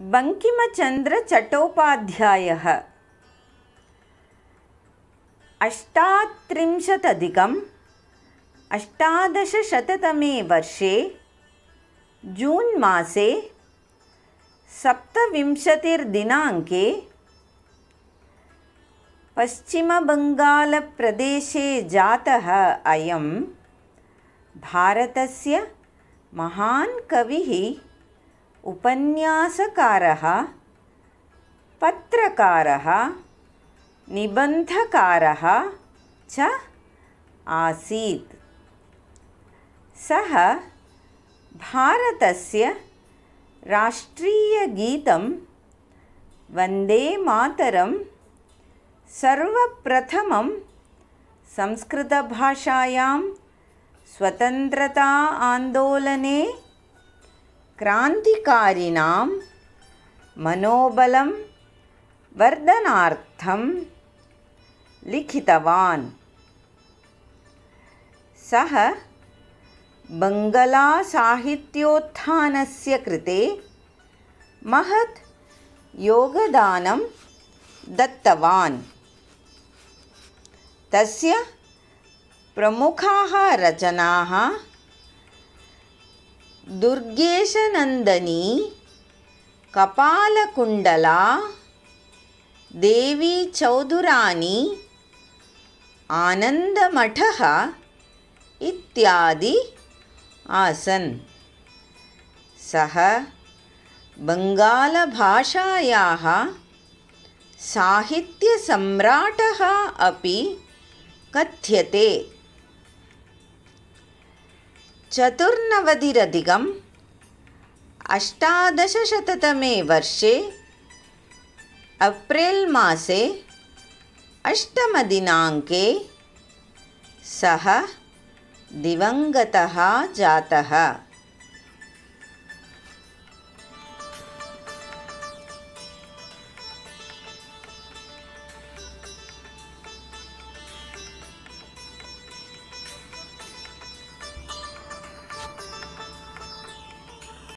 बङ्किमचन्द्रचट्टोपाध्यायः। अष्टात्रिंशदधिकम् अष्टादशशततमे वर्षे जून् मासे सप्तविंशतिर्दिनाङ्के पश्चिमबङ्गालप्रदेशे जातः अयं भारतस्य महान् कविः उपन्यासकारः पत्रकारः निबन्धकारः च आसीत्। सः भारतस्य राष्ट्रीयगीतं वंदे मातरं सर्वप्रथमं संस्कृतभाषायां स्वतन्त्रता आन्दोलने क्रान्तिकारिणां मनोबलं वर्धनार्थं लिखितवान्। सः बङ्गलासाहित्योत्थानस्य कृते महत् योगदानं दत्तवान्। तस्य प्रमुखाः रचनाः दुर्गेशनन्दिनी कपालकुण्डला देवीचौधुरानी आनन्दमठः इत्यादि आसन्। सः बङ्गालभाषायाः साहित्यसम्राटः अपि कथ्यते। चतुर्नवतिरधिकम् अष्टादशशततमे वर्षे अप्रिल् मासे अष्टमदिनाङ्के सः दिवङ्गतः जातः।